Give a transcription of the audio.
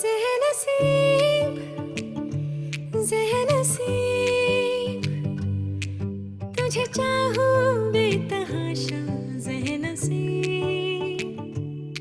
जहनसीब तुझे चाहूँ